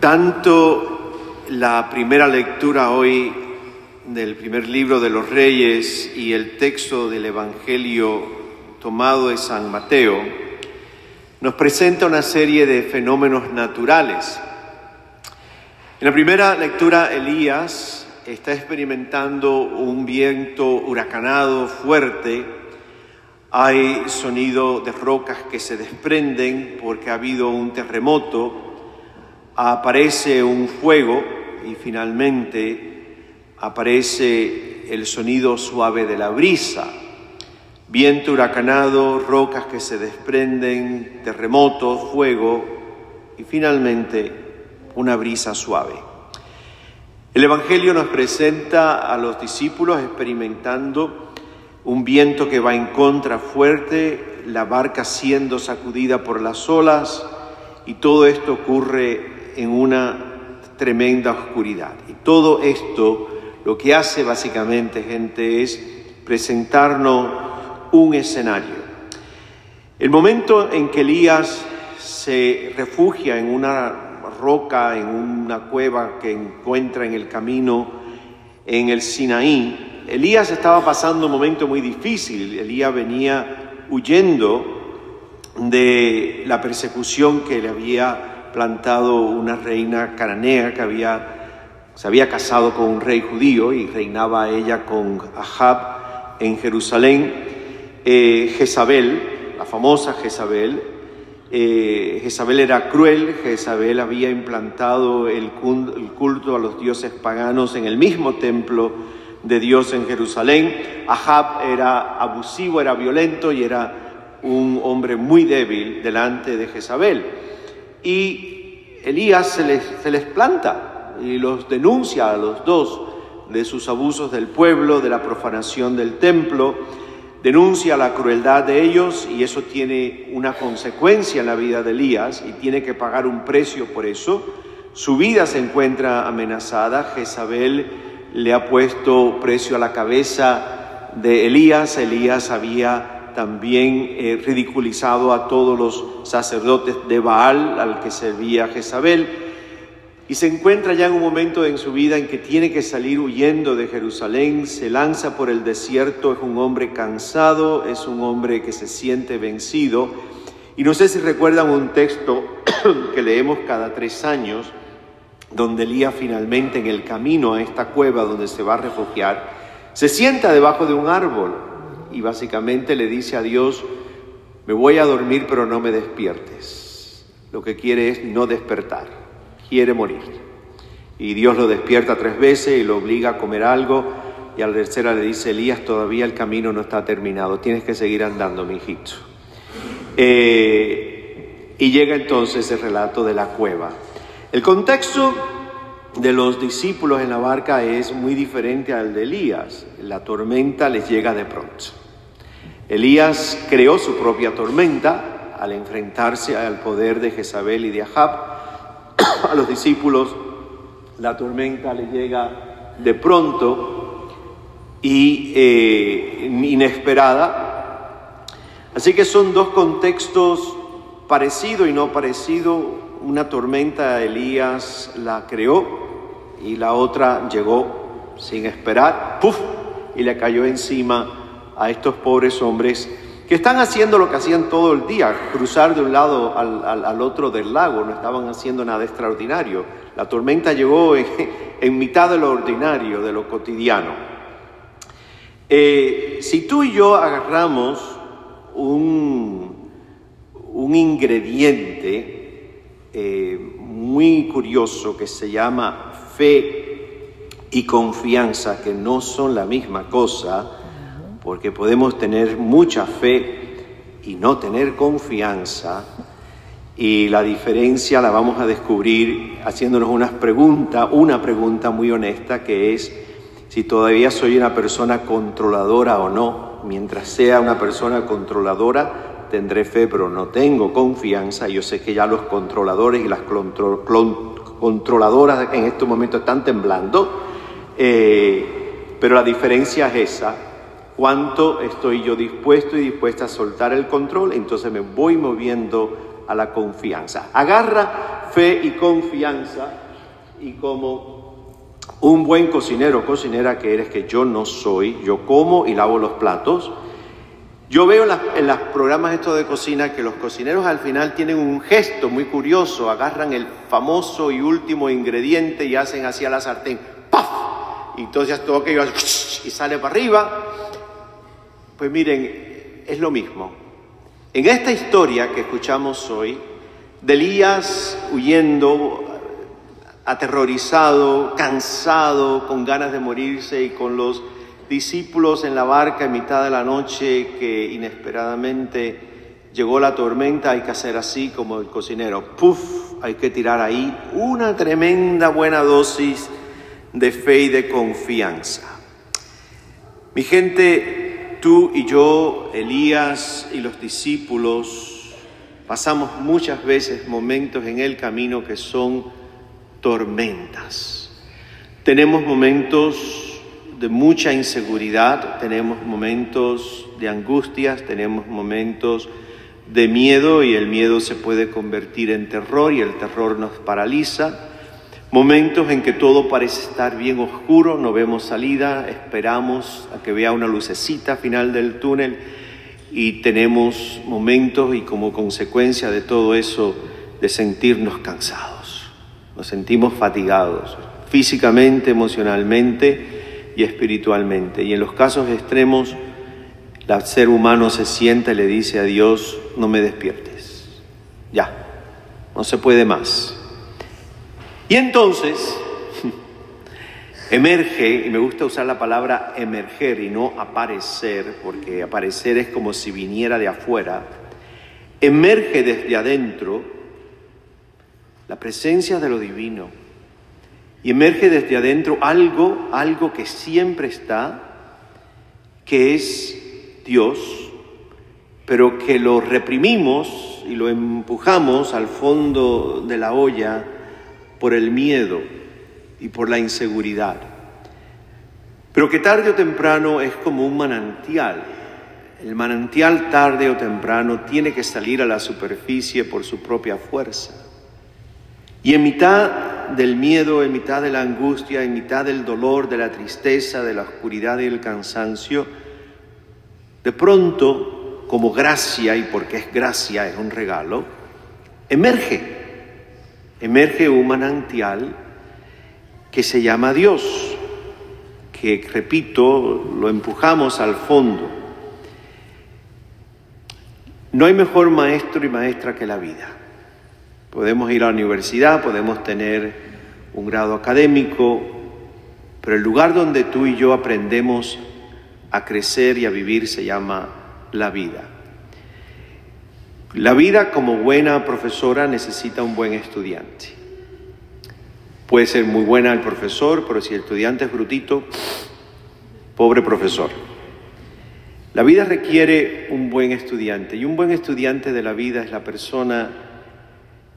Tanto la primera lectura hoy del primer libro de los Reyes y el texto del Evangelio tomado de San Mateo nos presenta una serie de fenómenos naturales. En la primera lectura, Elías está experimentando un viento huracanado fuerte, hay sonido de rocas que se desprenden porque ha habido un terremoto, aparece un fuego y finalmente aparece el sonido suave de la brisa. Viento huracanado, rocas que se desprenden, terremoto, fuego y finalmente una brisa suave. El Evangelio nos presenta a los discípulos experimentando un viento que va en contra fuerte, la barca siendo sacudida por las olas y todo esto ocurre en una tremenda oscuridad. Y todo esto lo que hace básicamente, gente, es presentarnos un escenario. El momento en que Elías se refugia en una roca, en una cueva que encuentra en el camino en el Sinaí, Elías estaba pasando un momento muy difícil. Elías venía huyendo de la persecución que le había plantado una reina cananea que había, se había casado con un rey judío y reinaba ella con Ahab en Jerusalén. Eh, Jezabel, la famosa Jezabel, eh, Jezabel era cruel, Jezabel había implantado el culto a los dioses paganos en el mismo templo de Dios en Jerusalén. Ahab era abusivo, era violento y era un hombre muy débil delante de Jezabel. Y Elías se les, planta y los denuncia a los dos de sus abusos del pueblo, de la profanación del templo, denuncia la crueldad de ellos y eso tiene una consecuencia en la vida de Elías y tiene que pagar un precio por eso. Su vida se encuentra amenazada, Jezabel le ha puesto precio a la cabeza de Elías, Elías había también eh, ridiculizado a todos los sacerdotes de Baal al que servía Jezabel, y se encuentra ya en un momento en su vida en que tiene que salir huyendo de Jerusalén, se lanza por el desierto, es un hombre cansado, es un hombre que se siente vencido, y no sé si recuerdan un texto que leemos cada tres años, donde Elías finalmente en el camino a esta cueva donde se va a refugiar, se sienta debajo de un árbol y básicamente le dice a Dios, me voy a dormir pero no me despiertes. Lo que quiere es no despertar, quiere morir. Y Dios lo despierta tres veces y lo obliga a comer algo y al tercera le dice, Elías, todavía el camino no está terminado, tienes que seguir andando, mi hijito. Eh, y llega entonces el relato de la cueva. El contexto de los discípulos en la barca es muy diferente al de Elías. La tormenta les llega de pronto. Elías creó su propia tormenta al enfrentarse al poder de Jezabel y de Ahab. A los discípulos la tormenta les llega de pronto y eh, inesperada. Así que son dos contextos parecido y no parecido. Una tormenta Elías la creó y la otra llegó sin esperar, ¡puf! y le cayó encima a estos pobres hombres que están haciendo lo que hacían todo el día, cruzar de un lado al, otro del lago, no estaban haciendo nada extraordinario. La tormenta llegó en, mitad de lo ordinario, de lo cotidiano. Eh, si tú y yo agarramos un, un ingrediente eh, muy curioso que se llama fe y confianza, que no son la misma cosa, porque podemos tener mucha fe y no tener confianza, y la diferencia la vamos a descubrir haciéndonos unas preguntas, una pregunta muy honesta que es si todavía soy una persona controladora o no. Mientras sea una persona controladora, tendré fe, pero no tengo confianza. Yo sé que ya los controladores y las controladoras en este momento están temblando, eh, pero la diferencia es esa, cuánto estoy yo dispuesto y dispuesta a soltar el control, entonces me voy moviendo a la confianza. Agarra fe y confianza y como un buen cocinero, cocinera que eres, que yo no soy, yo como y lavo los platos. Yo veo en, los programas estos de cocina que los cocineros al final tienen un gesto muy curioso, agarran el famoso y último ingrediente y hacen así a la sartén, ¡paf! Y entonces todo aquello y sale para arriba. Pues miren, es lo mismo. En esta historia que escuchamos hoy, de Elías huyendo, aterrorizado, cansado, con ganas de morirse y con los discípulos en la barca en mitad de la noche que inesperadamente llegó la tormenta, hay que hacer así como el cocinero, ¡puf! Hay que tirar ahí una tremenda buena dosis de fe y de confianza. Mi gente, tú y yo, Elías y los discípulos, Pasamos muchas veces momentos en el camino que son tormentas. Tenemos momentos de mucha inseguridad, tenemos momentos de angustias, tenemos momentos de miedo y el miedo se puede convertir en terror y el terror nos paraliza. Momentos en que todo parece estar bien oscuro, no vemos salida, esperamos a que vea una lucecita final del túnel y tenemos momentos y como consecuencia de todo eso de sentirnos cansados. Nos sentimos fatigados físicamente, emocionalmente y espiritualmente. Y en los casos extremos, el ser humano se sienta y le dice a Dios, no me despiertes. Ya, no se puede más. Y entonces Emerge, y me gusta usar la palabra emerger y no aparecer, porque aparecer es como si viniera de afuera, emerge desde adentro la presencia de lo divino. Y emerge desde adentro algo, algo que siempre está, que es Dios, pero que lo reprimimos y lo empujamos al fondo de la olla por el miedo y por la inseguridad. Pero que tarde o temprano es como un manantial. El manantial tarde o temprano tiene que salir a la superficie por su propia fuerza. Y en mitad del miedo, en mitad de la angustia, en mitad del dolor, de la tristeza, de la oscuridad y el cansancio, de pronto, como gracia, y porque es gracia, es un regalo, emerge, emerge un manantial que se llama Dios, que, repito, lo empujamos al fondo. No hay mejor maestro y maestra que la vida. Podemos ir a la universidad, podemos tener un grado académico, pero el lugar donde tú y yo aprendemos a crecer y a vivir se llama la vida. La vida como buena profesora necesita un buen estudiante. Puede ser muy buena el profesor, pero si el estudiante es brutito, pobre profesor. La vida requiere un buen estudiante y un buen estudiante de la vida es la persona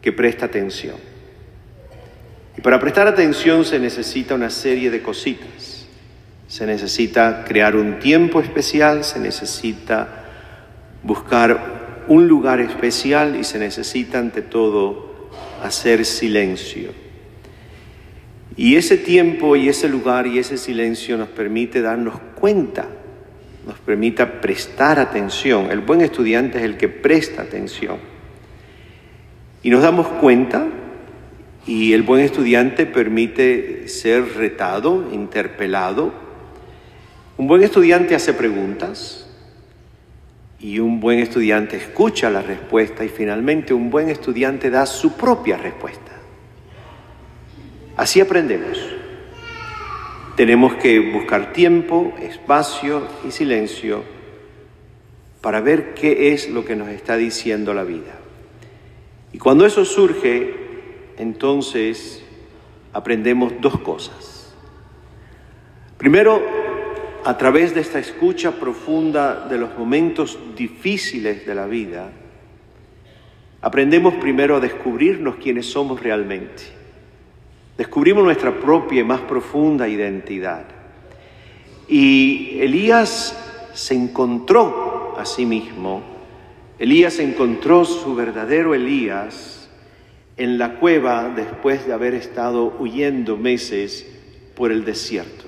que presta atención. Y para prestar atención se necesita una serie de cositas. Se necesita crear un tiempo especial, se necesita buscar un lugar especial y se necesita ante todo hacer silencio. Y ese tiempo y ese lugar y ese silencio nos permite darnos cuenta, nos permite prestar atención. El buen estudiante es el que presta atención. Y nos damos cuenta y el buen estudiante permite ser retado, interpelado. Un buen estudiante hace preguntas y un buen estudiante escucha la respuesta y finalmente un buen estudiante da su propia respuesta. Así aprendemos. Tenemos que buscar tiempo, espacio y silencio para ver qué es lo que nos está diciendo la vida. Y cuando eso surge, entonces aprendemos dos cosas. Primero, a través de esta escucha profunda de los momentos difíciles de la vida, aprendemos primero a descubrirnos quiénes somos realmente Descubrimos nuestra propia y más profunda identidad. Y Elías se encontró a sí mismo, Elías encontró su verdadero Elías en la cueva después de haber estado huyendo meses por el desierto.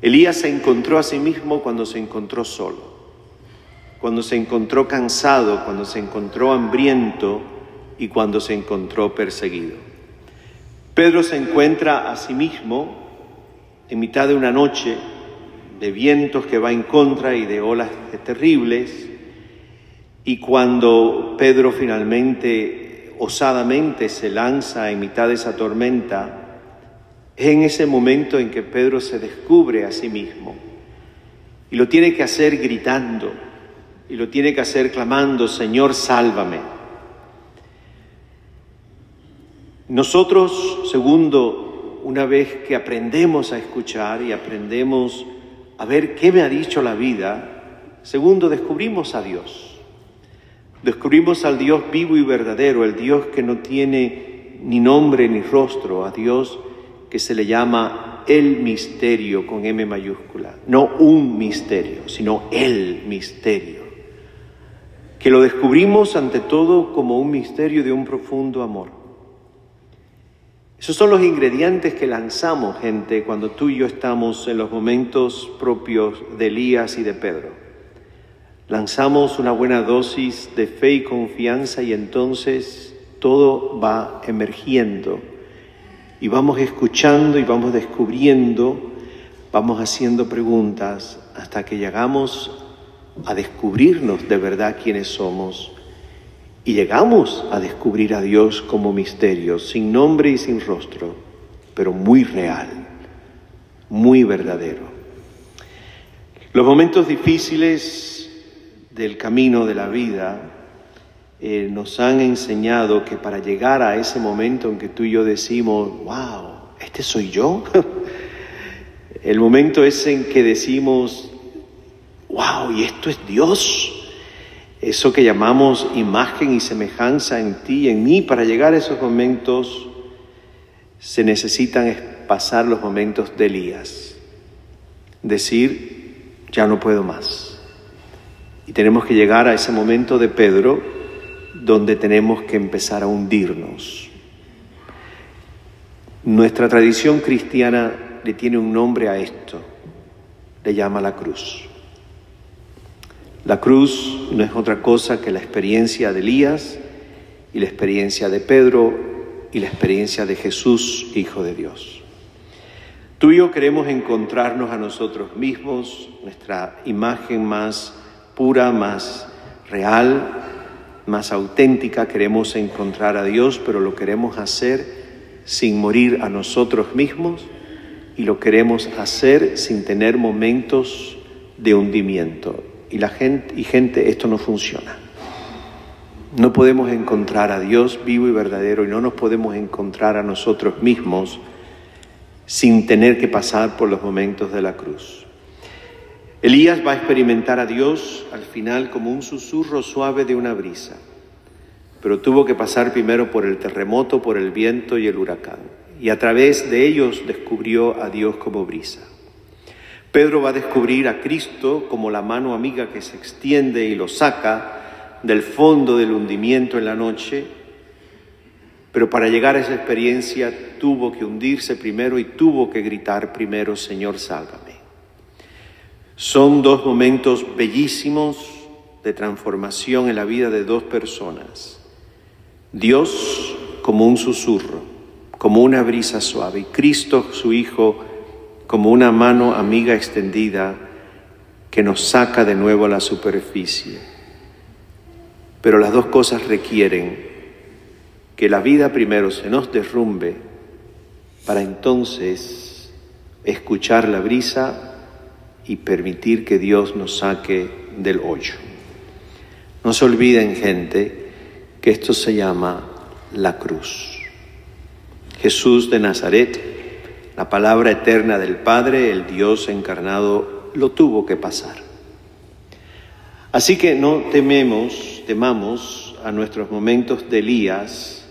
Elías se encontró a sí mismo cuando se encontró solo, cuando se encontró cansado, cuando se encontró hambriento y cuando se encontró perseguido. Pedro se encuentra a sí mismo en mitad de una noche de vientos que va en contra y de olas terribles, y cuando Pedro finalmente osadamente se lanza en mitad de esa tormenta, es en ese momento en que Pedro se descubre a sí mismo y lo tiene que hacer gritando y lo tiene que hacer clamando, Señor, sálvame. Nosotros, segundo, una vez que aprendemos a escuchar y aprendemos a ver qué me ha dicho la vida, segundo, descubrimos a Dios. Descubrimos al Dios vivo y verdadero, el Dios que no tiene ni nombre ni rostro, a Dios que se le llama el misterio con M mayúscula, no un misterio, sino el misterio, que lo descubrimos ante todo como un misterio de un profundo amor. Esos son los ingredientes que lanzamos, gente, cuando tú y yo estamos en los momentos propios de Elías y de Pedro. Lanzamos una buena dosis de fe y confianza y entonces todo va emergiendo y vamos escuchando y vamos descubriendo, vamos haciendo preguntas hasta que llegamos a descubrirnos de verdad quiénes somos y llegamos a descubrir a Dios como misterio, sin nombre y sin rostro, pero muy real, muy verdadero. Los momentos difíciles del camino de la vida eh, nos han enseñado que para llegar a ese momento en que tú y yo decimos, wow, este soy yo, el momento es en que decimos, wow, y esto es Dios. Eso que llamamos imagen y semejanza en ti y en mí, para llegar a esos momentos se necesitan pasar los momentos de Elías. Decir, ya no puedo más. Y tenemos que llegar a ese momento de Pedro, donde tenemos que empezar a hundirnos. Nuestra tradición cristiana le tiene un nombre a esto, le llama la cruz. La cruz no es otra cosa que la experiencia de Elías y la experiencia de Pedro y la experiencia de Jesús, Hijo de Dios. Tú y yo queremos encontrarnos a nosotros mismos, nuestra imagen más pura, más real, más auténtica, queremos encontrar a Dios, pero lo queremos hacer sin morir a nosotros mismos y lo queremos hacer sin tener momentos de hundimiento. Y la gente, y gente, esto no funciona. No podemos encontrar a Dios vivo y verdadero y no nos podemos encontrar a nosotros mismos sin tener que pasar por los momentos de la cruz. Elías va a experimentar a Dios al final como un susurro suave de una brisa, pero tuvo que pasar primero por el terremoto, por el viento y el huracán, y a través de ellos descubrió a Dios como brisa. Pedro va a descubrir a Cristo como la mano amiga que se extiende y lo saca del fondo del hundimiento en la noche, pero para llegar a esa experiencia tuvo que hundirse primero y tuvo que gritar primero, Señor, sálvame. Son dos momentos bellísimos de transformación en la vida de dos personas. Dios como un susurro, como una brisa suave, y Cristo su Hijo como una mano amiga extendida que nos saca de nuevo a la superficie. Pero las dos cosas requieren que la vida primero se nos derrumbe para entonces escuchar la brisa y permitir que Dios nos saque del hoyo. No se olviden, gente, que esto se llama la cruz. Jesús de Nazaret, la palabra eterna del Padre, el Dios encarnado, lo tuvo que pasar. Así que no tememos, temamos a nuestros momentos de Elías,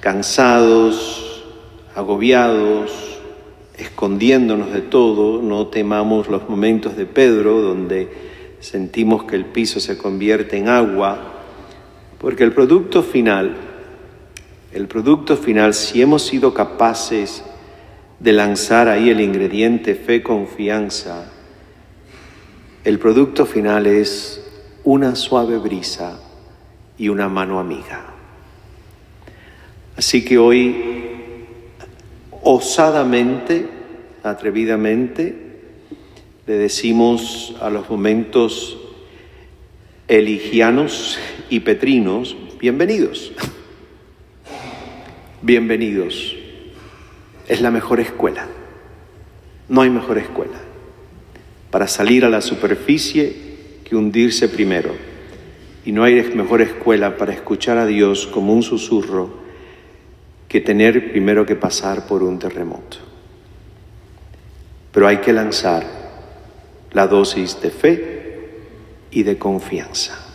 cansados, agobiados, escondiéndonos de todo, no temamos los momentos de Pedro donde sentimos que el piso se convierte en agua, porque el producto final El producto final, si hemos sido capaces de lanzar ahí el ingrediente fe, confianza, el producto final es una suave brisa y una mano amiga. Así que hoy, osadamente, atrevidamente, le decimos a los momentos eligianos y petrinos, bienvenidos, bienvenidos. Es la mejor escuela, no hay mejor escuela para salir a la superficie que hundirse primero. Y no hay mejor escuela para escuchar a Dios como un susurro que tener primero que pasar por un terremoto. Pero hay que lanzar la dosis de fe y de confianza.